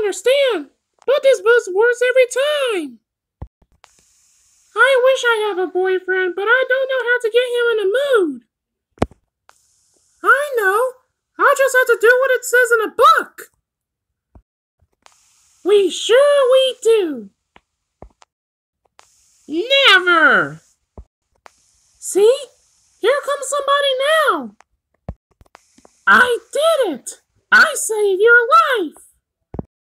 understand, but this was worse every time. I wish I have a boyfriend, but I don't know how to get him in a mood. I know. I just have to do what it says in a book. We sure we do. Never! See? Here comes somebody now. I did it! I saved your life!